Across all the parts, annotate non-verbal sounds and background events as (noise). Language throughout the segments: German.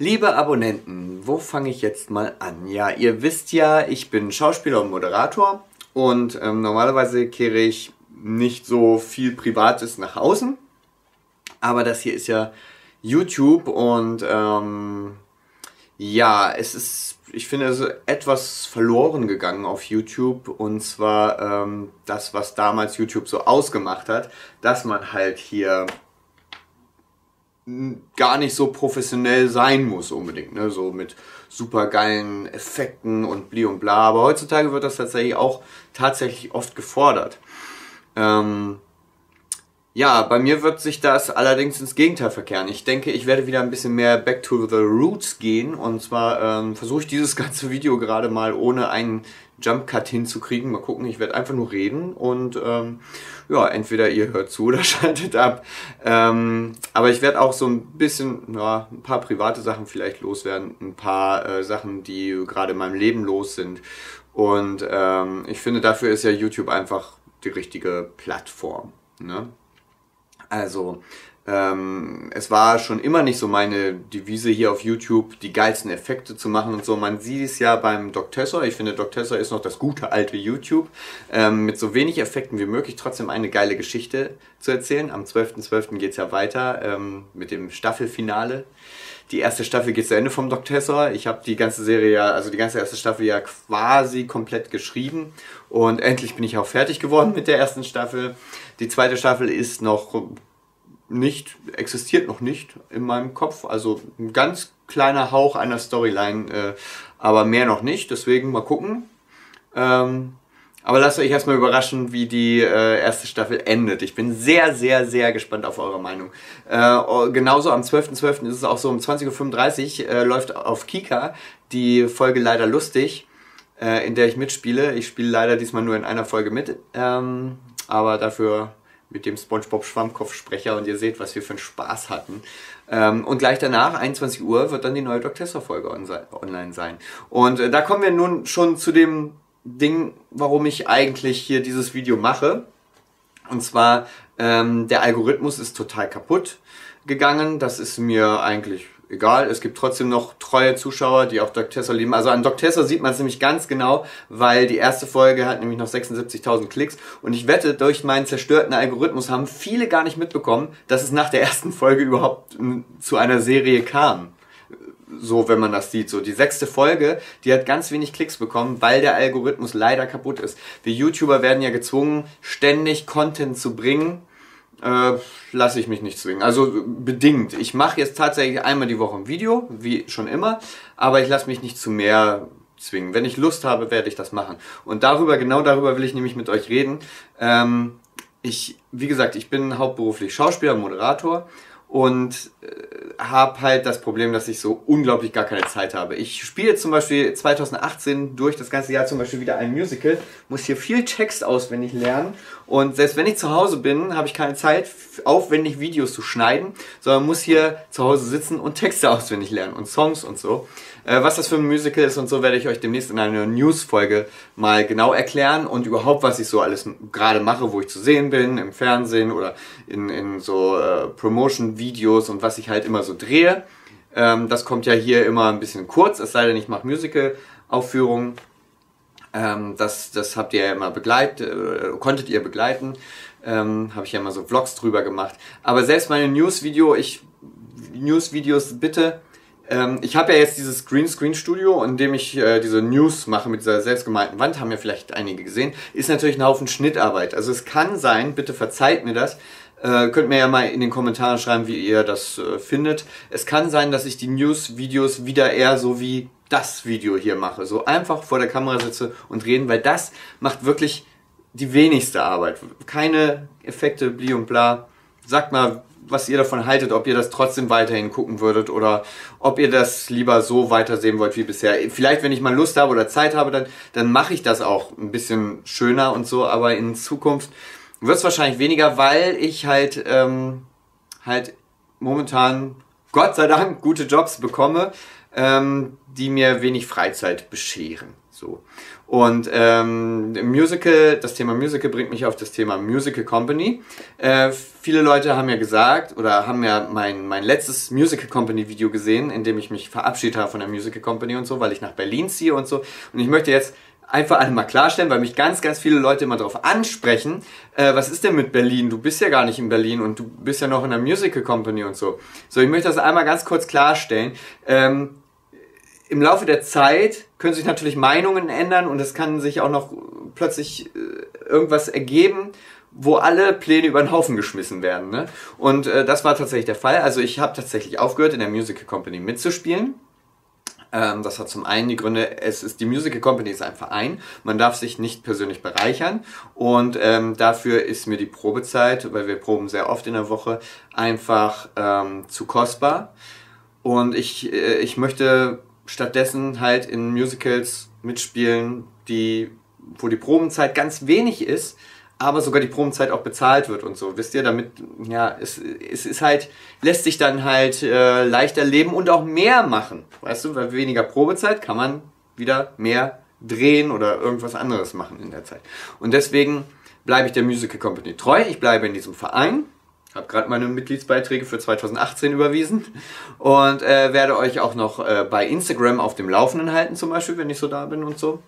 Liebe Abonnenten, wo fange ich jetzt mal an? Ja, ihr wisst ja, ich bin Schauspieler und Moderator und ähm, normalerweise kehre ich nicht so viel Privates nach außen. Aber das hier ist ja YouTube und ähm, ja, es ist, ich finde, es etwas verloren gegangen auf YouTube und zwar ähm, das, was damals YouTube so ausgemacht hat, dass man halt hier gar nicht so professionell sein muss unbedingt, ne? so mit super geilen Effekten und bli und bla. Aber heutzutage wird das tatsächlich auch tatsächlich oft gefordert. Ähm, ja, bei mir wird sich das allerdings ins Gegenteil verkehren. Ich denke, ich werde wieder ein bisschen mehr back to the roots gehen. Und zwar ähm, versuche ich dieses (laughs) ganze Video gerade mal ohne einen Jump Cut hinzukriegen. Mal gucken, ich werde einfach nur reden und ähm, ja, entweder ihr hört zu (laughs) oder schaltet ab. Ähm, aber ich werde auch so ein bisschen, ja, ein paar private Sachen vielleicht loswerden, ein paar äh, Sachen, die gerade in meinem Leben los sind. Und ähm, ich finde, dafür ist ja YouTube einfach die richtige Plattform. Ne? Also, ähm, es war schon immer nicht so meine Devise hier auf YouTube, die geilsten Effekte zu machen und so. Man sieht es ja beim Doctessor. Ich finde, Doctessor ist noch das gute alte YouTube. Ähm, mit so wenig Effekten wie möglich trotzdem eine geile Geschichte zu erzählen. Am 12.12. .12. geht es ja weiter ähm, mit dem Staffelfinale. Die erste Staffel geht zu Ende vom Doctessor. Ich habe die ganze Serie ja, also die ganze erste Staffel ja quasi komplett geschrieben. Und endlich bin ich auch fertig geworden mit der ersten Staffel. Die zweite Staffel ist noch nicht, existiert noch nicht in meinem Kopf. Also ein ganz kleiner Hauch einer Storyline, äh, aber mehr noch nicht. Deswegen mal gucken. Ähm, aber lasst euch erstmal überraschen, wie die äh, erste Staffel endet. Ich bin sehr, sehr, sehr gespannt auf eure Meinung. Äh, genauso am 12.12. .12. ist es auch so um 20.35 Uhr äh, läuft auf Kika die Folge Leider Lustig, äh, in der ich mitspiele. Ich spiele leider diesmal nur in einer Folge mit, ähm, aber dafür mit dem SpongeBob Schwammkopf-Sprecher und ihr seht, was wir für einen Spaß hatten. Ähm, und gleich danach, 21 Uhr, wird dann die neue Doctessor-Folge on online sein. Und äh, da kommen wir nun schon zu dem Ding, warum ich eigentlich hier dieses Video mache. Und zwar, ähm, der Algorithmus ist total kaputt gegangen. Das ist mir eigentlich egal, es gibt trotzdem noch treue Zuschauer, die auch Doc Tessa lieben. Also an Doc Tessa sieht man es nämlich ganz genau, weil die erste Folge hat nämlich noch 76.000 Klicks und ich wette, durch meinen zerstörten Algorithmus haben viele gar nicht mitbekommen, dass es nach der ersten Folge überhaupt zu einer Serie kam. So, wenn man das sieht. So, die sechste Folge, die hat ganz wenig Klicks bekommen, weil der Algorithmus leider kaputt ist. Wir YouTuber werden ja gezwungen, ständig Content zu bringen, äh, lasse ich mich nicht zwingen. Also bedingt. Ich mache jetzt tatsächlich einmal die Woche ein Video, wie schon immer, aber ich lasse mich nicht zu mehr zwingen. Wenn ich Lust habe, werde ich das machen. Und darüber, genau darüber will ich nämlich mit euch reden. Ähm, ich, wie gesagt, ich bin hauptberuflich Schauspieler, Moderator und äh, habe halt das Problem, dass ich so unglaublich gar keine Zeit habe. Ich spiele zum Beispiel 2018 durch das ganze Jahr zum Beispiel wieder ein Musical, muss hier viel Text auswendig lernen und selbst wenn ich zu Hause bin, habe ich keine Zeit, aufwendig Videos zu schneiden, sondern muss hier zu Hause sitzen und Texte (laughs) auswendig lernen und Songs und so. Äh, was das für ein Musical ist und so, werde ich euch demnächst in einer News-Folge mal genau erklären und überhaupt, was ich so alles gerade mache, wo ich zu sehen bin, im Fernsehen oder in, in so äh, Promotion-Videos und was ich halt immer so drehe. Ähm, das kommt ja hier immer ein bisschen kurz, es sei denn, ich mache Musical-Aufführungen. Ähm, das, das habt ihr ja immer begleitet, äh, konntet ihr begleiten. Ähm, Habe ich ja immer so Vlogs drüber gemacht. Aber selbst meine News-Video, ich News-Videos bitte ähm, ich habe ja jetzt dieses Greenscreen-Studio, in dem ich äh, diese News mache mit dieser selbstgemalten Wand, haben ja vielleicht einige gesehen, ist natürlich ein Haufen Schnittarbeit. Also es kann sein, bitte verzeiht mir das, äh, könnt mir ja mal in den Kommentaren schreiben, wie ihr das äh, findet. Es kann sein, dass ich die News-Videos wieder eher so wie das Video hier mache. So einfach vor der Kamera sitze und reden, weil das macht wirklich die wenigste Arbeit. Keine Effekte, bli und bla. Sagt mal, was ihr davon haltet, ob ihr das trotzdem weiterhin gucken würdet oder ob ihr das lieber so weitersehen wollt wie bisher. Vielleicht, wenn ich mal Lust habe oder Zeit habe, dann, dann mache ich das auch ein bisschen schöner und so, aber in Zukunft wird es wahrscheinlich weniger, weil ich halt, ähm, halt momentan Gott sei Dank gute Jobs bekomme, ähm, die mir wenig Freizeit bescheren. So. Und ähm, Musical, das Thema Musical bringt mich auf das Thema Musical Company. Äh, viele Leute haben ja gesagt oder haben ja mein, mein letztes Musical Company Video gesehen, in dem ich mich verabschiedet habe von der Musical Company und so, weil ich nach Berlin ziehe und so. Und ich möchte jetzt einfach einmal klarstellen, weil mich ganz, ganz viele Leute immer darauf ansprechen, äh, was ist denn mit Berlin? Du bist ja gar nicht in Berlin und du bist ja noch in der Musical Company und so. So, ich möchte das einmal ganz kurz klarstellen. Ähm, Im Laufe der Zeit können sich natürlich Meinungen ändern und es kann sich auch noch plötzlich äh, irgendwas ergeben, wo alle Pläne über den Haufen geschmissen werden. Ne? Und äh, das war tatsächlich der Fall. Also ich habe tatsächlich aufgehört, in der Musical Company mitzuspielen ähm, das hat zum einen die Gründe, es ist die Musical Company ist ein Verein, man darf sich nicht persönlich bereichern und ähm, dafür ist mir die Probezeit, weil wir proben sehr oft in der Woche, einfach ähm, zu kostbar. Und ich, äh, ich möchte stattdessen halt in Musicals mitspielen, die, wo die Probenzeit ganz wenig ist, aber sogar die Probenzeit auch bezahlt wird und so, wisst ihr, damit, ja, es, es ist halt, lässt sich dann halt äh, leichter leben und auch mehr machen, weißt du, weil weniger Probezeit kann man wieder mehr drehen oder irgendwas anderes machen in der Zeit. Und deswegen bleibe ich der Musical Company treu, ich bleibe in diesem Verein, habe gerade meine Mitgliedsbeiträge für 2018 überwiesen und äh, werde euch auch noch äh, bei Instagram auf dem Laufenden halten, zum Beispiel, wenn ich so da bin und so.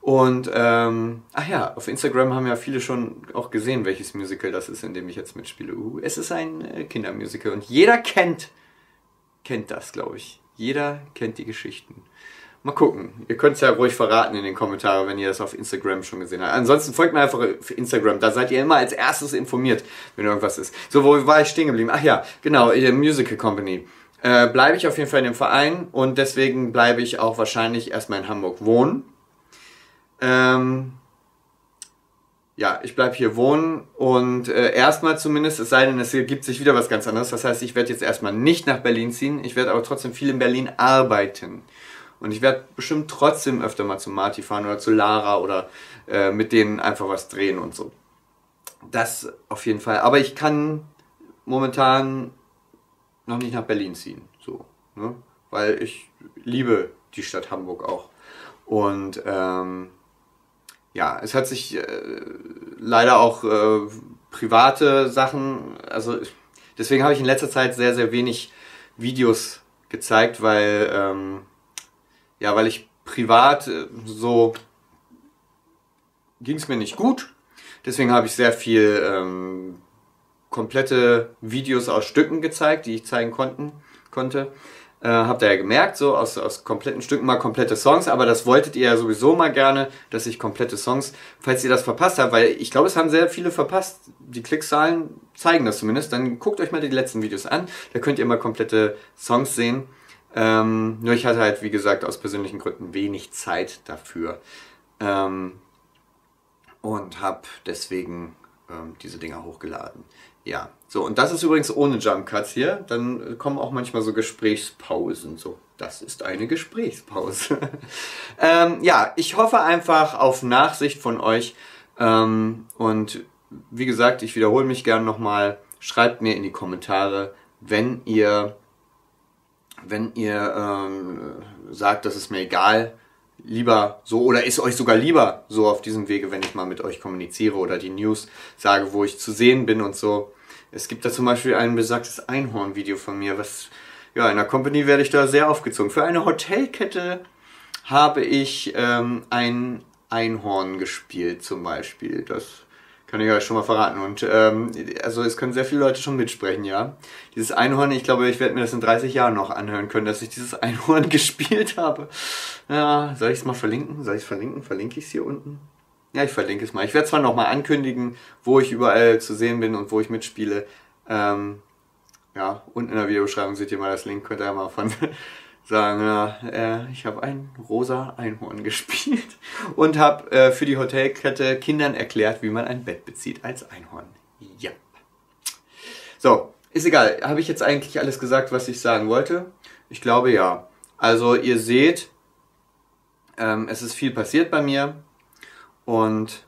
Und, ähm, ach ja, auf Instagram haben ja viele schon auch gesehen, welches Musical das ist, in dem ich jetzt mitspiele. Uh, es ist ein äh, Kindermusical und jeder kennt, kennt das, glaube ich. Jeder kennt die Geschichten. Mal gucken. Ihr könnt es ja ruhig verraten in den Kommentaren, wenn ihr das auf Instagram schon gesehen habt. Ansonsten folgt mir einfach auf Instagram. Da seid ihr immer als erstes informiert, wenn irgendwas ist. So, wo war ich stehen geblieben? Ach ja, genau, Musical Company. Äh, bleibe ich auf jeden Fall in dem Verein und deswegen bleibe ich auch wahrscheinlich erstmal in Hamburg wohnen ähm, ja, ich bleibe hier wohnen und äh, erstmal zumindest, es sei denn, es ergibt sich wieder was ganz anderes. Das heißt, ich werde jetzt erstmal nicht nach Berlin ziehen, ich werde aber trotzdem viel in Berlin arbeiten. Und ich werde bestimmt trotzdem öfter mal zu Marti fahren oder zu Lara oder äh, mit denen einfach was drehen und so. Das auf jeden Fall. Aber ich kann momentan noch nicht nach Berlin ziehen. So, ne? Weil ich liebe die Stadt Hamburg auch. Und ähm, ja, es hat sich äh, leider auch äh, private Sachen, also deswegen habe ich in letzter Zeit sehr, sehr wenig Videos gezeigt, weil, ähm, ja, weil ich privat äh, so ging es mir nicht gut. Deswegen habe ich sehr viel ähm, komplette Videos aus Stücken gezeigt, die ich zeigen konnten, konnte. Äh, habt ihr ja gemerkt, so aus, aus kompletten Stücken mal komplette Songs, aber das wolltet ihr ja sowieso mal gerne, dass ich komplette Songs, falls ihr das verpasst habt, weil ich glaube, es haben sehr viele verpasst. Die Klickzahlen zeigen das zumindest. Dann guckt euch mal die letzten Videos an, da könnt ihr mal komplette Songs sehen. Ähm, nur ich hatte halt, wie gesagt, aus persönlichen Gründen wenig Zeit dafür. Ähm, und habe deswegen ähm, diese Dinger hochgeladen. Ja, so, und das ist übrigens ohne Jump Cuts hier. Dann kommen auch manchmal so Gesprächspausen. So, das ist eine Gesprächspause. (laughs) ähm, ja, ich hoffe einfach auf Nachsicht von euch. Ähm, und wie gesagt, ich wiederhole mich gerne nochmal. Schreibt mir in die Kommentare, wenn ihr, wenn ihr ähm, sagt, das ist mir egal, lieber so oder ist euch sogar lieber so auf diesem Wege, wenn ich mal mit euch kommuniziere oder die News sage, wo ich zu sehen bin und so. Es gibt da zum Beispiel ein besagtes Einhorn-Video von mir, was, ja, in der Company werde ich da sehr aufgezogen. Für eine Hotelkette habe ich ähm, ein Einhorn gespielt zum Beispiel. Das kann ich euch schon mal verraten. Und ähm, also es können sehr viele Leute schon mitsprechen, ja. Dieses Einhorn, ich glaube, ich werde mir das in 30 Jahren noch anhören können, dass ich dieses Einhorn (laughs) gespielt habe. Ja, soll ich es mal verlinken? Soll ich es verlinken? Verlinke ich es hier unten? Ja, ich verlinke es mal. Ich werde zwar nochmal ankündigen, wo ich überall zu sehen bin und wo ich mitspiele. Ähm, ja, unten in der Videobeschreibung seht ihr mal das Link, könnt ihr mal von (laughs) sagen, ja, äh, ich habe ein rosa Einhorn (laughs) gespielt und habe äh, für die Hotelkette Kindern erklärt, wie man ein Bett bezieht als Einhorn. Ja. So, ist egal. Habe ich jetzt eigentlich alles gesagt, was ich sagen wollte? Ich glaube ja. Also ihr seht, ähm, es ist viel passiert bei mir. Und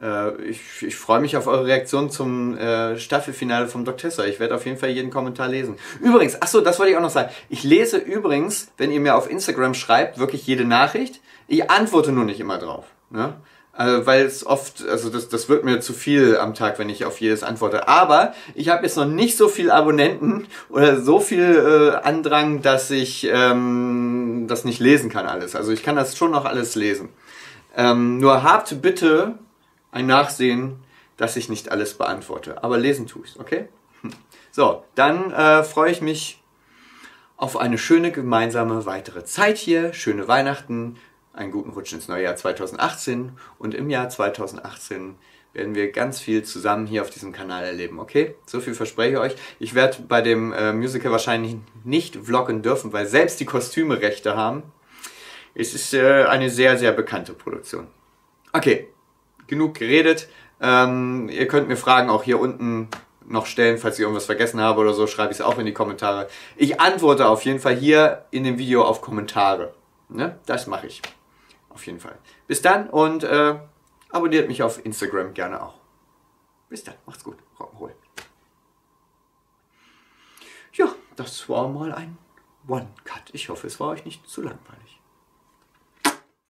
äh, ich, ich freue mich auf eure Reaktion zum äh, Staffelfinale vom Doktessa. Ich werde auf jeden Fall jeden Kommentar lesen. Übrigens, achso, das wollte ich auch noch sagen. Ich lese übrigens, wenn ihr mir auf Instagram schreibt, wirklich jede Nachricht. Ich antworte nur nicht immer drauf. Ne? Also, weil es oft, also das, das wird mir zu viel am Tag, wenn ich auf jedes antworte. Aber ich habe jetzt noch nicht so viel Abonnenten oder so viel äh, Andrang, dass ich ähm, das nicht lesen kann alles. Also ich kann das schon noch alles lesen. Ähm, nur habt bitte ein Nachsehen, dass ich nicht alles beantworte. Aber lesen tue ich okay? (laughs) So, dann äh, freue ich mich auf eine schöne gemeinsame weitere Zeit hier. Schöne Weihnachten, einen guten Rutsch ins neue Jahr 2018. Und im Jahr 2018 werden wir ganz viel zusammen hier auf diesem Kanal erleben, okay? So viel verspreche ich euch. Ich werde bei dem äh, Musical wahrscheinlich nicht vloggen dürfen, weil selbst die Kostüme Rechte haben. Es ist äh, eine sehr, sehr bekannte Produktion. Okay, genug geredet. Ähm, ihr könnt mir Fragen auch hier unten noch stellen, falls ich irgendwas vergessen habe oder so, schreibe ich es auch in die Kommentare. Ich antworte auf jeden Fall hier in dem Video auf Kommentare. Ne? Das mache ich. Auf jeden Fall. Bis dann und äh, abonniert mich auf Instagram gerne auch. Bis dann. Macht's gut. Rock'n'Roll. Ja, das war mal ein One-Cut. Ich hoffe, es war euch nicht zu langweilig.